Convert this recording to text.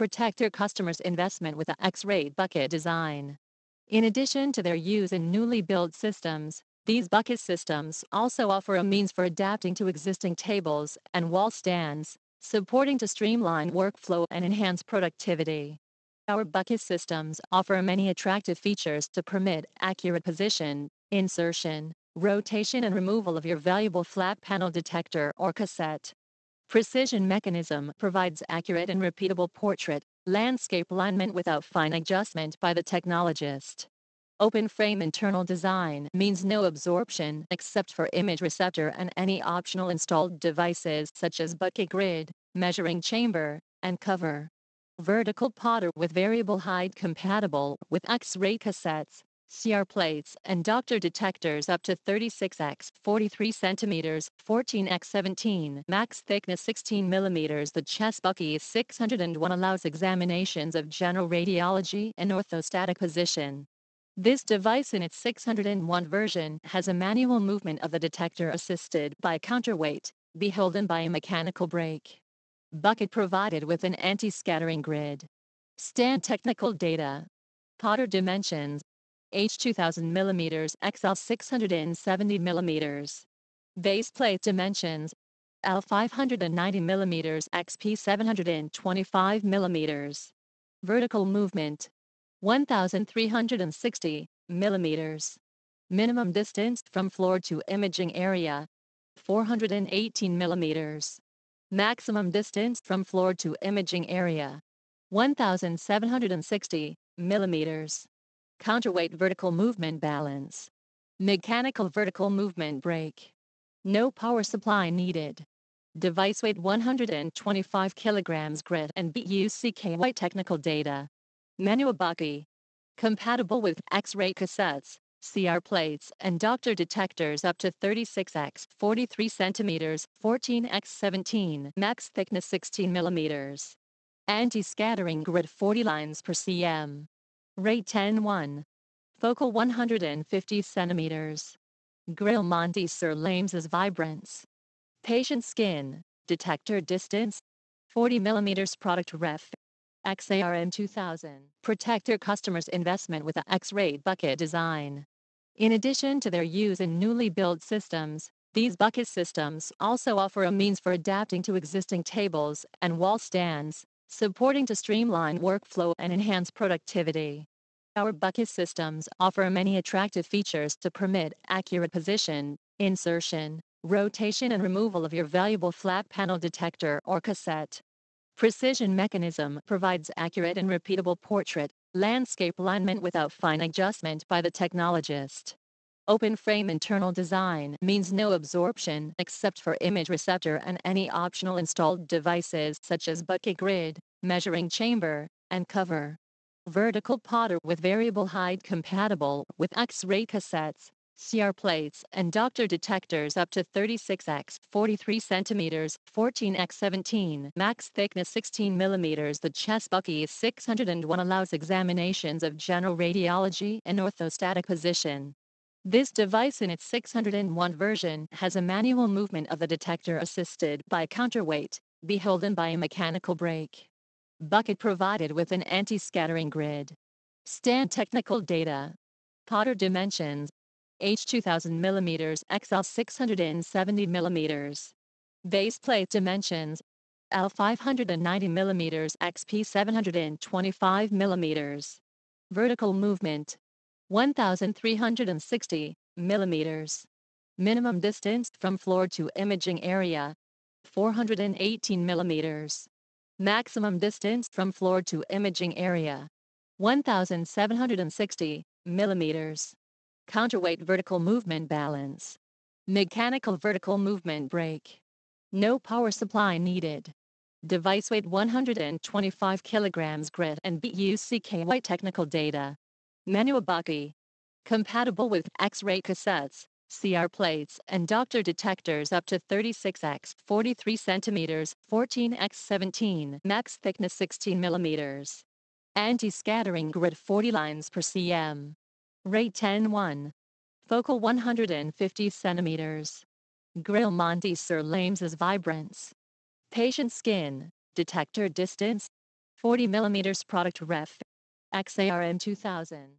protect your customers' investment with a X-ray bucky design. In addition to their use in newly built systems, these bucky systems also offer a means for adapting to existing tables and wall stands, supporting to streamline workflow and enhance productivity. Our bucky systems offer many attractive features to permit accurate position, insertion, rotation and removal of your valuable flat panel detector or cassette. Precision mechanism provides accurate and repeatable portrait, landscape alignment without fine adjustment by the technologist. Open frame internal design means no absorption except for image receptor and any optional installed devices such as bucky grid, measuring chamber, and cover. Vertical potter with variable height compatible with X-ray cassettes, CR plates, and doctor detectors up to 36x 43 centimeters, 14x 17, max thickness 16 millimeters. The chest bucky 601 allows examinations of general radiology and orthostatic position. This device in its 601 version has a manual movement of the detector assisted by counterweight, beholden by a mechanical brake. Bucky provided with an anti-scattering grid. Stand technical data. Potter dimensions. H 2000 mm XL 670 mm. Base plate dimensions. L 590 mm XP 725 mm. Vertical movement. 1,360 millimeters. Minimum distance from floor to imaging area 418 millimeters. Maximum distance from floor to imaging area 1,760 millimeters. Counterweight vertical movement balance. Mechanical vertical movement brake. No power supply needed. Device weight 125 kilograms grid and BUCKY technical data. Manual bucky. Compatible with X-ray cassettes, CR plates, and doctor detectors up to 36x 43 centimeters, 14x 17, max thickness 16 millimeters. Anti-scattering grid 40 lines per cm. Rate 10-1. Focal 150 centimeters. Grill Monty Sir Lames's Vibrance. Patient skin, detector distance, 40 millimeters product ref. XARM 2000. Protect your customers' investment with a X-ray bucky design. In addition to their use in newly built systems, these bucky systems also offer a means for adapting to existing tables and wall stands, supporting to streamline workflow and enhance productivity. Our bucky systems offer many attractive features to permit accurate position, insertion, rotation and removal of your valuable flat panel detector or cassette. Precision mechanism provides accurate and repeatable portrait, landscape alignment without fine adjustment by the technologist. Open frame internal design means no absorption except for image receptor and any optional installed devices such as bucky grid, measuring chamber, and cover. Vertical potter with variable height compatible with X-ray cassettes, CR plates, and doctor detectors up to 36x 43 centimeters, 14x 17, max thickness 16 millimeters. The chest bucky 601 allows examinations of general radiology and orthostatic position. This device in its 601 version has a manual movement of the detector assisted by counterweight, beholden by a mechanical brake. Bucky provided with an anti-scattering grid. Stand technical data. Potter dimensions H 2000 mm XL 670 mm. Base plate dimensions L 590 mm XP 725 mm. Vertical movement 1360 mm. Minimum distance from floor to imaging area 418 mm. Maximum distance from floor to imaging area 1760 millimeters. Counterweight vertical movement balance. Mechanical vertical movement brake. No power supply needed. Device weight 125 kilograms grid and BUCKY technical data. Manual bucky. Compatible with X-ray cassettes, CR plates, and doctor detectors up to 36x 43 centimeters, 14x 17, max thickness 16 millimeters. Anti-scattering grid 40 lines per cm. Rate 10-1. Focal 150 centimeters. Grill Monty Sir Lames's Vibrance. Patient skin. Detector distance. 40 millimeters product ref. XARM 2000.